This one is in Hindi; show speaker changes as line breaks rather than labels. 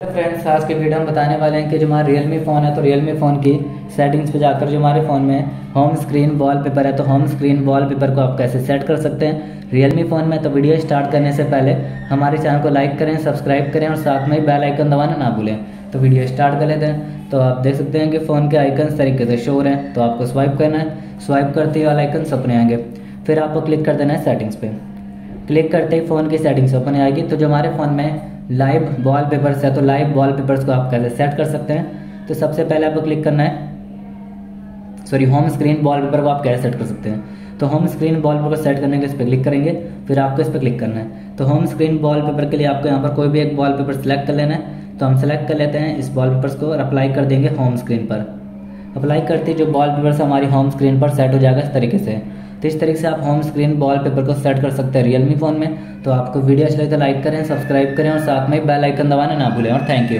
फ्रेंड्स आज के वीडियो हम बताने वाले हैं कि जो हमारा रियलमी फ़ोन है तो रियलमी फ़ोन की सेटिंग्स पे जाकर जो हमारे फ़ोन में होम स्क्रीन वॉलपेपर है तो होम स्क्रीन वॉलपेपर को आप कैसे सेट कर सकते हैं? रियलमी फ़ोन में तो वीडियो स्टार्ट करने से पहले हमारे चैनल को लाइक करें सब्सक्राइब करें और साथ में ही बेल आइकन दबाना ना भूलें। तो वीडियो स्टार्ट कर लेते हैं। तो आप देख सकते हैं कि फ़ोन के आइकन तरीके से शोर हैं तो आपको स्वाइप करना है। स्वाइप करते ही वाला आइकन सपने आएँगे। फिर आपको क्लिक कर देना है सेटिंग्स पे। क्लिक करते ही फ़ोन की सेटिंग्स ओपन आएगी तो जो हमारे फ़ोन में लाइव वॉल पेपर्स है तो लाइव वॉल पेपर्स को आप कैसे सेट कर सकते हैं? तो सबसे पहले आपको क्लिक करना है। Sorry home screen wallpaper को आप कैसे सेट कर सकते हैं? तो home screen wallpaper set करने के इस पर क्लिक करेंगे, फिर आपको इस पर क्लिक करना है। तो होम स्क्रीन वॉल पेपर के लिए आपको यहाँ पर कोई भी एक वॉल पेपर सेलेक्ट कर लेना है। तो हम सेलेक्ट कर लेते हैं, इस वॉल पेपर्स को और अप्लाई कर देंगे होम स्क्रीन पर। अप्लाई करते जो वॉल पेपर्स हमारी होम स्क्रीन पर सेट हो जाएगा इस तरीके से। तो इस तरीके से आप होम स्क्रीन वॉल पेपर को सेट कर सकते हैं रियलमी फ़ोन में। तो आपको वीडियो अच्छा लगे तो लाइक करें सब्सक्राइब करें और साथ में बेल आइकन दबाना ना भूलें और थैंक यू